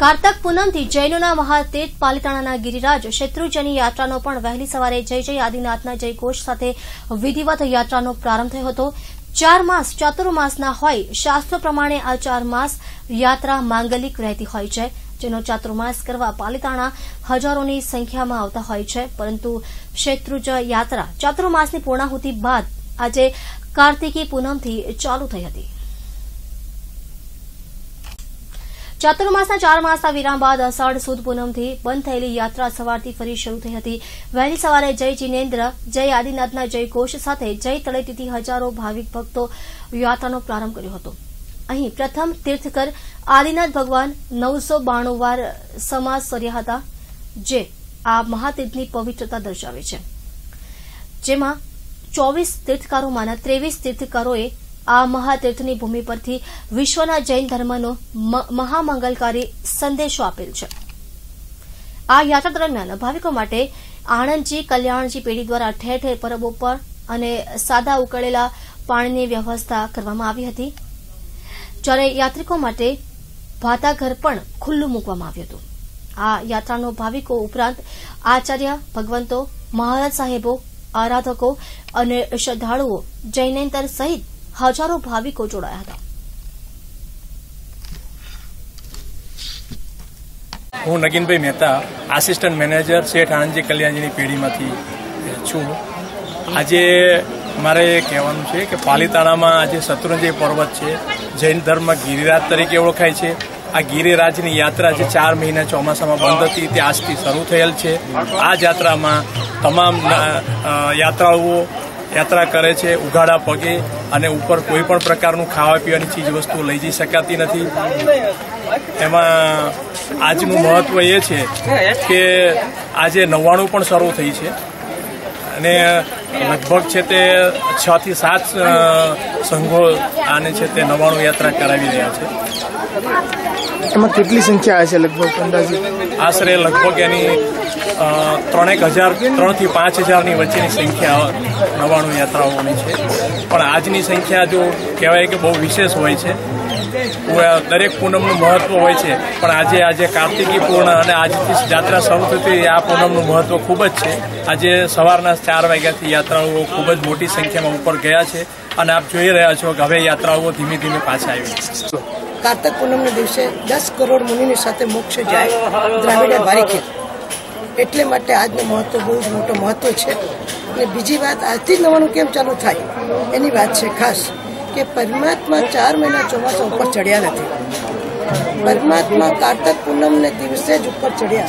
કારતક પૂનમથી જૈનોના મહાતીર્થ પાલિતાણાના ગિરિરાજ શત્રુજની યાત્રાનો પણ વહેલી સવારે જય જય આદિનાથના જય ઘોષ સાથે વિધિવત યાત્રાનો પ્રારંભ થયો હતો. ચાર માસ, ચાતુર્માસના હોય, શાસ્ત્રો પ્રમાણે આ ચાર માસ યાત્રા માંગલિક રહેતી હોય છે, જેનો ચાતુર્માસ કરવા પાલિતાણા હજારોની સંખ્યામાં આવતા હોય છે. પરંતુ શત્રુજ યાત્રા ચાતુર્માસની પૂર્ણાહુતિ બાદ આજે કાર્તિકી પૂનમથી ચાલુ થઈ હતી. ચાતુર્માસના ચાર માસના વિરામ બાદ અષાઢ સુદ પૂનમથી બંધ થયેલી યાત્રા સવારથી ફરી શરૂ થઈ હતી. વહેલી સવારે જય જીનેન્દ્ર, જય આદિનાથના જય ઘોષ સાથે જય તળેટીથી હજારો ભાવિક ભક્તો યાત્રાનો પ્રારંભ કર્યો હતો. અહીં પ્રથમ તીર્થકર આદિનાથ ભગવાન નવસો બાણું વાર સમાસ સર્યા હતા, જે આ મહાતીર્થની પવિત્રતા દર્શાવે છે. જેમાં ચોવીસ તીર્થકારોમાંના ત્રેવીસ તીર્થકારોએ આ મહાતીર્થની ભૂમિ પરથી વિશ્વના જૈન ધર્મનો મહામંગલકારી સંદેશો આપેલ છે. આ યાત્રા દરમિયાન ભાવિકો માટે આણંદજી, કલ્યાણજી પેઢી દ્વારા ઠેર ઠેર પરબો પર અને સાદા ઉકળેલા પાણીની વ્યવસ્થા કરવામાં આવી હતી. જ્યારે યાત્રિકો માટે ભાતાઘર પણ ખુલ્લું મૂકવામાં આવ્યું હતું. આ યાત્રાનો ભાવિકો ઉપરાંત આચાર્ય, ભગવંતો, મહારાજ સાહેબો, આરાધકો અને શ્રદ્ધાળુઓ જૈનેતર સહિત હજારો ભાવિકો જોડાયા હતા. હું નગીનભાઈ મહેતા આસિસ્ટન્ટ મેનેજર શેઠ આનંદજી કલ્યાણજીની પેઢીમાંથી છું. આજે મારે કહેવાનું છે કે પાલિતાણામાં આજે શત્રુંજય પર્વત છે. જૈન ધર્મ ગિરિરાજ તરીકે ઓળખાય છે. આ ગિરિરાજની યાત્રા જે ચાર મહિના ચોમાસામાં બંધ હતી. તે આજથી શરૂ થયેલ છે. આ યાત્રામાં તમામ યાત્રાળુઓ યાત્રા કરે છે, ઉઘાડા પગે અને ઉપર કોઈ પણ પ્રકારનું ખાવા પીવાની ચીજ વસ્તુ લઈ જઈ શકાતી નથી. એમાં આજનું મહત્વ એ છે કે આજે નવ્વાણું પણ શરૂ થઈ છે. અને લગભગ છે તે છ થી સાત સંઘો આને છે તે નવ્વાણું યાત્રા કરાવી રહ્યા છે. એમાં કેટલી સંખ્યા હશે લગભગ અંદાજે? આશરે લગભગ એની ત્રણેક હજાર, ત્રણથી પાંચ હજારની વચ્ચેની સંખ્યા નવાણું યાત્રાઓની છે. પણ આજની સંખ્યા જો કહેવાય કે બહુ વિશેષ હોય છે દરેક પૂનમનું મહત્વ હોય છે, પણ આજે આજે કાર્તિકી પૂર્ણ અને આજથી યાત્રા શરૂ થતી આ પૂનમનું મહત્વ ખૂબ જ છે. આજે સવારના ચાર વાગ્યાથી યાત્રાઓ ખૂબ જ મોટી સંખ્યામાં ઉપર ગયા છે, અને આપ જોઈ રહ્યા છો કે હવે યાત્રાઓ ધીમે ધીમે પાછા આવી. કાર્તક પૂનમના દિવસે દસ કરોડ મુનિની સાથે મોક્ષ જાય. દ્રાવિડે વારીખે એટલે માટે આજનું મહત્વ બહુ જ મોટો મહત્વ છે. અને બીજી વાત, આજથી જ નવાનું કેમ ચાલુ થાય? એની વાત છે ખાસ કે પરમાત્મા ચાર મહિના ચોમાસા ઉપર ચડ્યા નથી. પરમાત્મા કાર્તક પૂનમને દિવસે જ ઉપર ચડ્યા.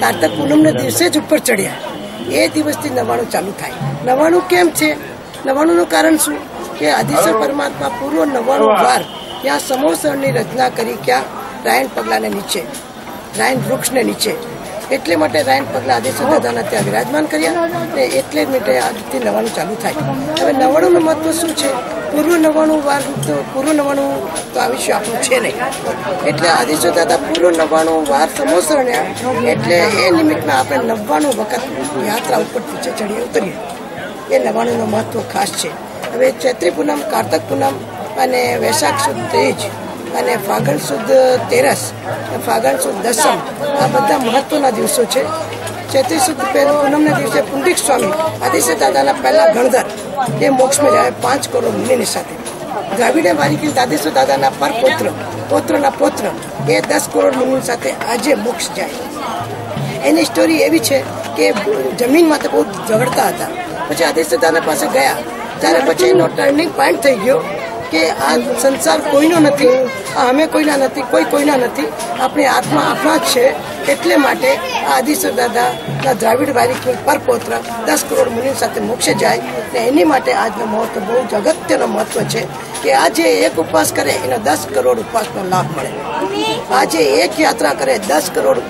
કાર્તક પૂનમને દિવસે જ ઉપર ચડ્યા. એ દિવસથી નવાણું ચાલુ થાય. નવાણું કેમ છે? નવાણુંનું કારણ શું? કે આદિશ્વર પરમાત્મા પૂર્વ નવ્વાણું વાર ત્યાં સમોસરની રચના કરી ક્યાં? રાયણ પગલાને નીચે. રાયણ વૃક્ષને નીચે. એટલે માટે રાયણ પગલા આદેશ્વર દાદાના ત્યાં વિરાજમાન કર્યા અને એટલે માટે આજથી નવાનું ચાલુ થાય. હવે નવાણુંનું મહત્વ શું છે? પૂર્વ નવાણું વાર તો પૂર્વ નવાણું તો આ વિશે આપણું છે નહીં. એટલે આદેશ્વર દાદા પૂર્વ નવાણું વાર સમોસરણ્યા એટલે એ નિમિત્તમાં આપણે નવ્વાણું વખત યાત્રા ઉપર નીચે ચડીએ ઉતરીએ. એ નવાણુંનું મહત્વ ખાસ છે. હવે ચૈત્રી પૂનમ, કાર્તક પૂનમ અને વૈશાખ સુદ તેજ અને ફાગણ સુદ તેરસ ફાગણ સુદ દસમ, આ બધા મહત્વના દિવસો છે. ચૈત્રી સુદ પૂનમના દિવસે પુંડિક સ્વામી આદિશ્ય દાદાના પહેલા ગણધર એ મોક્ષમાં જાય પાંચ કરોડ મુનિની સાથે. દ્રાવિડે વારીકી દાદેશ્વર દાદાના પર પુત્ર પૌત્રના પુત્ર, એ દસ કરોડ મુનિ સાથે આજે મોક્ષ જાય. એની સ્ટોરી એવી છે કે જમીન માટે બહુ ઝઘડતા હતા. પછી આદિશ્ય દાદા પાસે ગયા. ત્યારે પછી એનો ટર્નિંગ પોઈન્ટ થઈ ગયો કે આ સંસાર કોઈનો નથી, આ અમે કોઈના નથી, કોઈ કોઈના નથી. આપણી આત્મા આપણા જ છે. એટલે માટે આ આદિશ્વર દાદાના દ્રાવિડ વારિકની પરપોત્ર દસ કરોડ મુનિ સાથે મોક્ષે જાય ને એની માટે આજનો મહત્વ બહુ જ અગત્યનો મહત્વ છે કે આજે એક ઉપવાસ કરે, એનો દસ કરોડ ઉપવાસનો લાભ મળે. આજે એક યાત્રા કરે, દસ કરોડ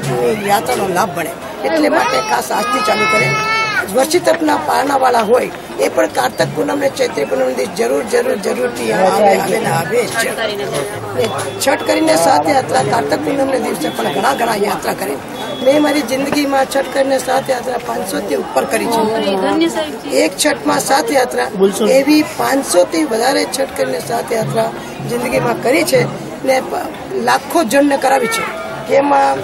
યાત્રાનો લાભ મળે. એટલે માટે ખાસ આજથી ચાલુ કરે. વર્ષી તરફના પારણાવાળા હોય એ પણ કાર્તક પૂનમ ને ચૈત્રી પૂનમ જરૂર જરૂર જરૂરથી આવે આવે છે. છઠ કરીને સાત યાત્રા કાર્તક પૂનમ ને દિવસે પણ ઘણા ઘણા યાત્રા કરે. મેં મારી જિંદગીમાં છઠ કરીને સાત યાત્રા પાંચસો થી ઉપર કરી છે. એક છઠમાં સાત યાત્રા એવી પાંચસો થી વધારે છઠ કરીને સાત યાત્રા જિંદગીમાં કરી છે ને લાખો જણને કરાવી છે. એમાં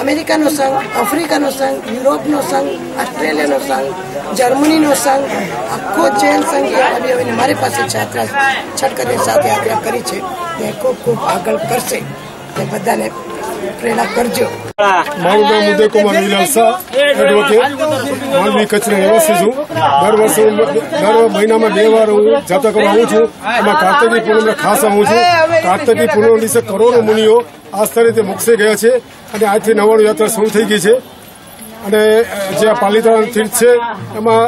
અમેરિકાનો સંઘ, આફ્રિકાનો સંઘ, યુરોપનો સંઘ, ઓસ્ટ્રેલિયાનો સંઘ, જર્મનીનો સંઘ, આખો જૈન સંઘ આવી આવીને મારી પાસે યાત્રા છટકરી સાથે યાત્રા કરી છે ને ખૂબ ખૂબ આગળ કરશે. તે બધાને પ્રેરણા કરજો. મારું નામ ઉદય કુમાર વિલાલ શાહ એડવોકેટ માંડવી કચ્છનો નિવાસી છું. દર વર્ષે દર મહિનામાં બે વાર હું જાત્રા કરવા આવું છું. એમાં કાર્તિકી પૂનમને ખાસ આવું છું. કાર્તિકી પૂનમ દિવસે કરોડો મુનિઓ આ સ્થળે તે મોક્ષે ગયા છે અને આજથી નવાણું યાત્રા શરૂ થઈ ગઈ છે. અને જે આ પાલિતાણા તીર્થ છે, એમાં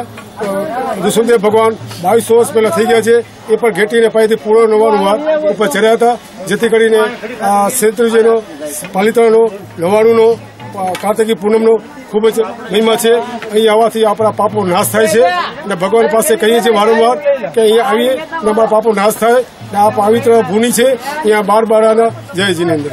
ઋષભદેવ ભગવાન બાવીસો વર્ષ પહેલા થઈ ગયા છે. એ પણ ઘેટીને પાસેથી પૂર્ણ નવાનું વાર ઉપર ચડ્યા હતા. જેથી કરીને આ ક્ષેત્રજીનો પાલિતાણાનો, નવાણુંનો કાર્તિકી પૂનમનો ખૂબ જ મહિમા છે. અહીં આવવાથી આપણા પાપો નાશ થાય છે. અને ભગવાન પાસે કહીએ છીએ વારંવાર કે અહીંયા આવીએ અને અમારા પાપો નાશ થાય. આ પવિત્ર ભૂમિ છે. અહીંયા બાર બારાના જય જીનેન્દ્ર.